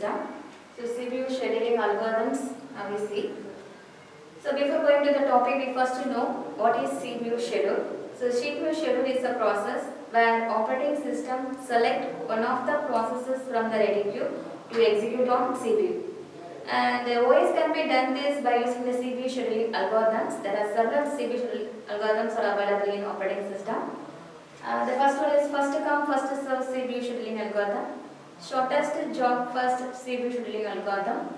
system. So CPU scheduling algorithms now we see. So before going to the topic, we first know what is CPU schedule. So CPU schedule is a process where operating system select one of the processes from the ready queue to execute on CPU. And uh, the OS can be done this by using the CPU scheduling algorithms. There are several CPU scheduling algorithms are available in operating system. Uh, the first one is first come first serve CPU scheduling algorithm shortest job first CPU scheduling algorithm,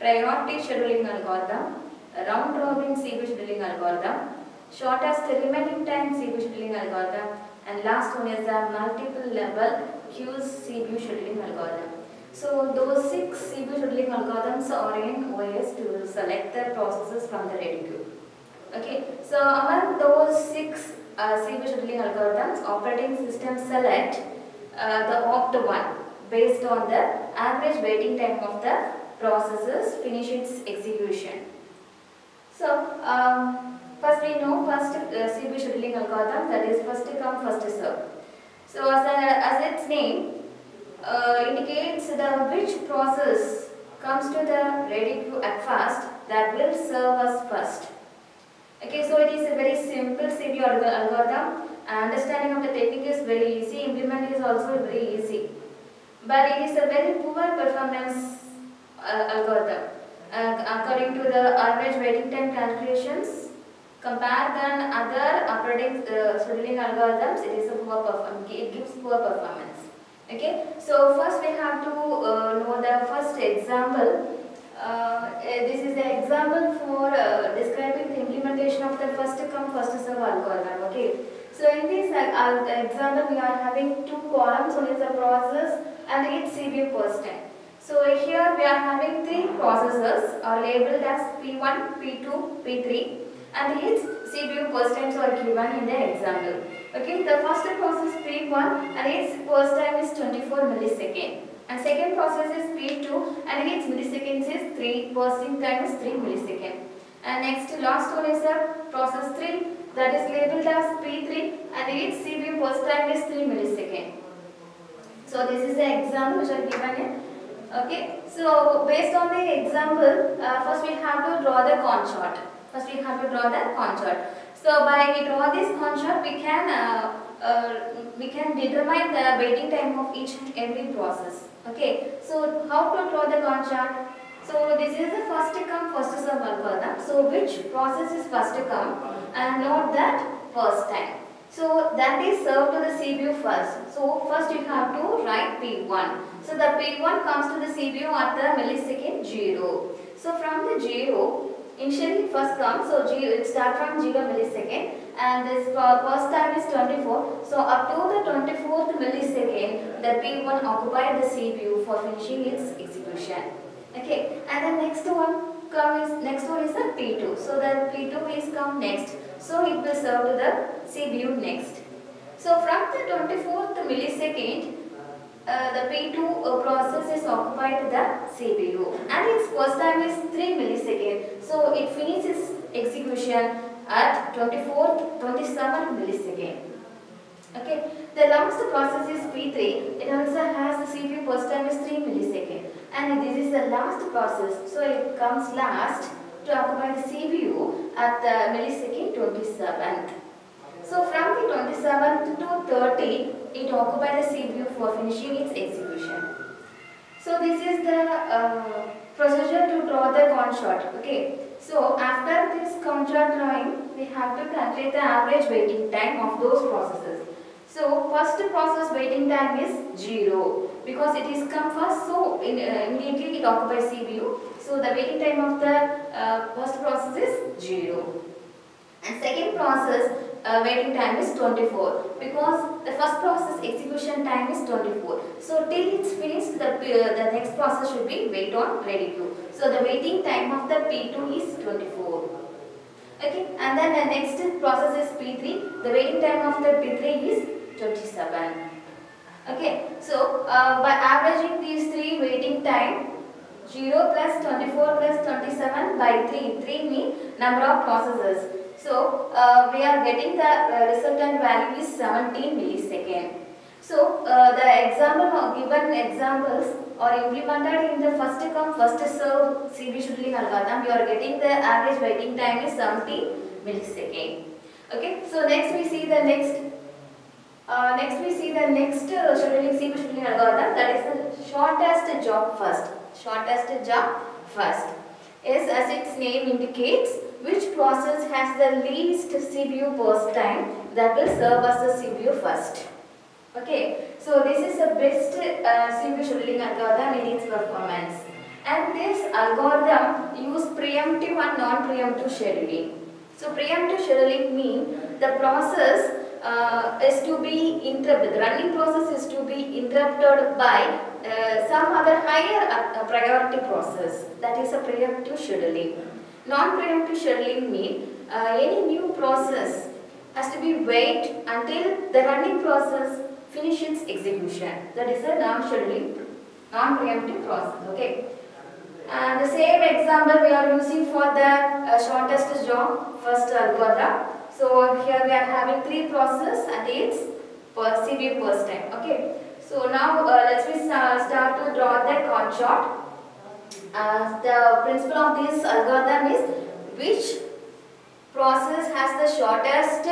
priority scheduling algorithm, round robin CPU scheduling algorithm, shortest remaining time CPU scheduling algorithm, and last one is the multiple level queues CPU scheduling algorithm. So those six CPU scheduling algorithms are in OS to select the processes from the ready queue. Okay, so among those six uh, scheduling algorithms, operating system select uh, the opt one based on the average waiting time of the processes finish its execution. So um, first we know first uh, CPU scheduling algorithm that is first come first serve. So as, a, as its name uh, indicates the which process comes to the ready queue at first that will serve us first. Okay, so it is a very simple CPU algorithm. Understanding of the technique is very easy. Implement is also very easy. But it is a very poor performance uh, algorithm. Uh, according to the average waiting time calculations, compared than other operating uh, scheduling algorithms, it is a poor perform- it gives poor performance. Okay, so first we have to uh, know the first example. Uh, eh, this is the example for uh, describing the implementation of the first come first serve algorithm. Okay, so in this uh, uh, example we are having two columns. One is the process and its CPU person. So here we are having three processes are labeled as P1, P2, P3 and its CPU burst times are given in the example. Okay, the first process P1 and its burst time is 24 millisecond. And second process is P2 and its milliseconds is 3, bursting time is 3 millisecond. And next last one is the process 3 that is labeled as P3 and its CPU burst time is 3 millisecond. So this is the example which are given. Okay, so based on the example, uh, first we have to draw the Gantt chart. First we have to draw the Gantt chart. So by draw this Gantt chart, we can uh, uh, we can determine the waiting time of each and every process. Okay, so how to draw the Gantt chart? So this is the first serve algorithm. So which process is first to come and note that first time. So that is served to the CPU first. So first you have to write P1. So the P1 comes to the CPU at the millisecond 0. So from the 0, initially first comes, so it start from 0 millisecond and this burst time is 24. So up to the 24th millisecond, the P1 occupied the CPU for finishing its execution. Okay, and the next one comes, next one is the P2. So the P2 is come next. So it will serve to the CPU next. So from the 24th millisecond, uh, the P2 uh, process is occupied to the CPU and its burst time is 3 millisecond. So it finishes execution at 24th, 27 millisecond. Okay, the last process is P3. It also has the CPU burst time is 3 millisecond and this is the last process. So it comes last to occupy the CPU at the millisecond 27th. So from the 27th to 30, it occupies the CPU for finishing its execution. So this is the uh, procedure to draw the Gantt. Okay. So after this Gantt drawing, we have to calculate the average waiting time of those processes. So first process waiting time is 0 because it is come first so in, uh, immediately it occupies CPU. So the waiting time of the uh, first process is 0. And second process uh, waiting time is 24 because the first process execution time is 24. So till it's finished the, uh, the next process should be wait on ready queue. So the waiting time of the P2 is 24. Okay, and then the next process is P3. The waiting time of the P3 is 27. Okay, so uh, by averaging these three waiting time, 0 plus 24 plus 27 by 3. 3 mean number of processes. So uh, we are getting the uh, resultant value is 17 millisecond. So uh, the example given examples or implemented in the first come first serve scheduling algorithm, you are getting the average waiting time is 70 millisecond. Okay, so next we see the next uh, next we see the next uh, scheduling CPU scheduling algorithm that is the shortest job first. Shortest job first. is as its name indicates, which process has the least CPU burst time that will serve as the CPU first. Okay, so this is the best uh, CPU scheduling algorithm in its performance. And this algorithm use preemptive and non-preemptive scheduling. So preemptive scheduling means the process uh, is to be interrupted, the running process is to be interrupted by uh, some other higher uh, priority process. That is a preemptive scheduling. Non-preemptive scheduling means uh, any new process has to be wait until the running process finishes execution. That is a non-scheduling, non-preemptive process. Okay. And the same example we are using for the uh, shortest job first algorithm. So here we are having three processes and its per CPU burst time. Okay. So now uh, let's we start, to draw the chart. Uh, the principle of this algorithm is which process has the shortest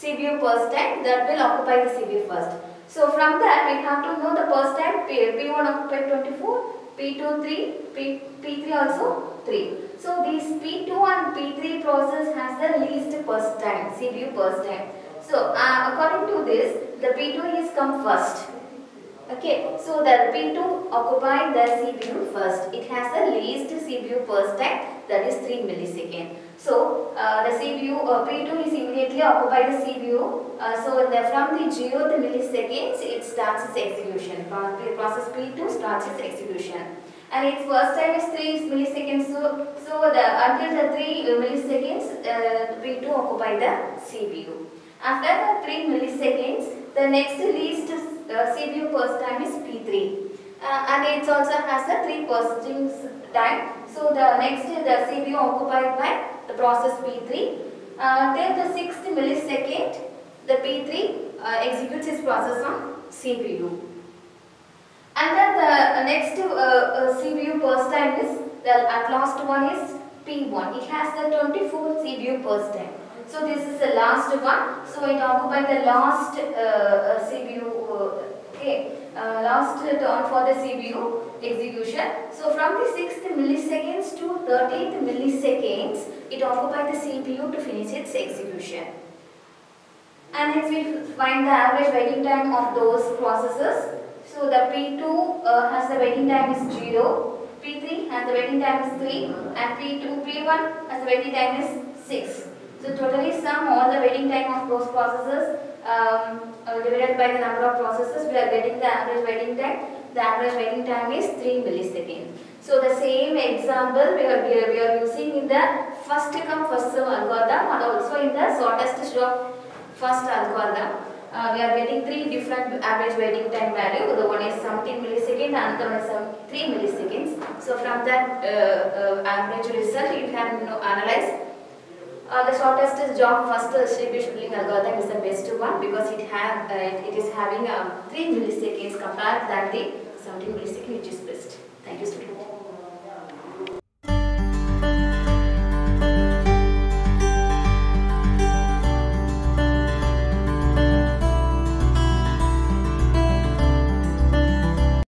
CPU burst time that will occupy the CPU first. So from that we have to know the burst time P, P1 occupied 24, P2 3, P, P3 also 3. So these P2 and P3 process has the least burst time, CPU burst time. So uh, according to this, the P2 is come first. Okay, so the P2 occupy the CPU first. It has the least CPU burst time that is 3 millisecond. So the CPU uh, P2 is immediately occupy the CPU. Uh, so the, from the 0th milliseconds it starts its execution. Process P2 starts its execution. And its burst time is 3 milliseconds. So, so the, until the 3 milliseconds uh, P2 occupy the CPU. After the 3 milliseconds, the next least uh, CPU burst time is P3. Uh, and it also has the 3 bursting time. So the next the CPU occupied by the process P3. Uh, till the 6th millisecond, the P3 uh, executes its process on CPU. And then the next uh, CPU burst time is, the at last one is P1. It has the 24 CPU burst time. So this is the last one. So it occupies the last uh, CPU, uh, okay, uh, last turn for the CPU execution. So from the 6th milliseconds to 13th milliseconds, it occupies the CPU to finish its execution. And hence we find the average waiting time of those processes. So the P2 uh, has the waiting time is 0, P3 has the waiting time is 3 and P2, P1 has the waiting time is 6. So totally sum all the waiting time of those processes um, uh, divided by the number of processes we are getting the average waiting time. The average waiting time is 3 milliseconds. So the same example we are, we are, we are using in the first come first serve algorithm and also in the shortest job first algorithm. Uh, we are getting three different average waiting time value. The one is 17 millisecond and the one is 3 milliseconds. So from that uh, uh, average result you can you know, analyze uh, the shortest job first uh, CPU scheduling algorithm is the best one because it have uh, it is having a 3 milliseconds compared than the 17 milliseconds which is best. Thank you student.